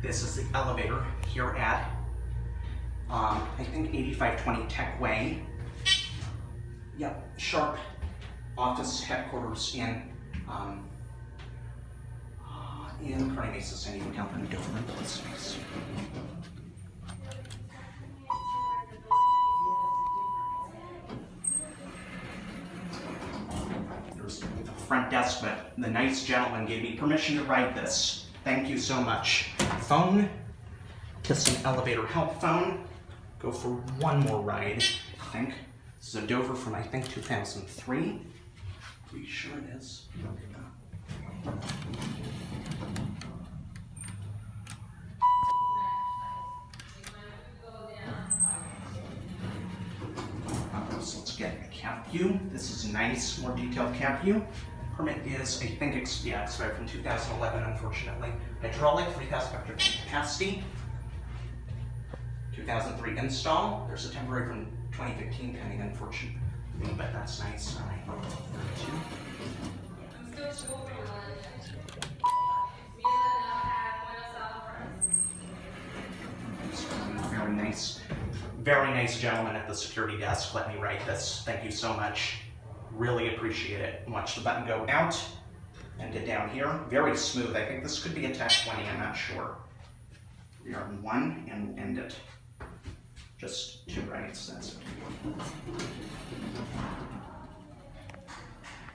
This is the elevator here at, um, I think 8520 Tech Way. Yep, Sharp office headquarters in, um, uh, in Kearny Mesa, San Diego, California, Dover, the front desk, but the nice gentleman gave me permission to write this. Thank you so much. Phone, kiss an elevator help phone. Go for one more ride, I think. This is a Dover from, I think, 2003. Pretty sure it is. Let's get a cab view. This is a nice, more detailed cab view. Permit is, I think, it's, yeah, right from 2011, unfortunately. Hydraulic, 3,500 capacity. 2003 install. There's a temporary from 2015 pending, unfortunately, mm, but that's nice. Very nice, very nice gentleman at the security desk. Let me write this. Thank you so much. Really appreciate it. Watch the button go out and get down here. Very smooth. I think this could be a Tech 20. I'm not sure. We are in one and we'll end it. Just two rights. That's it.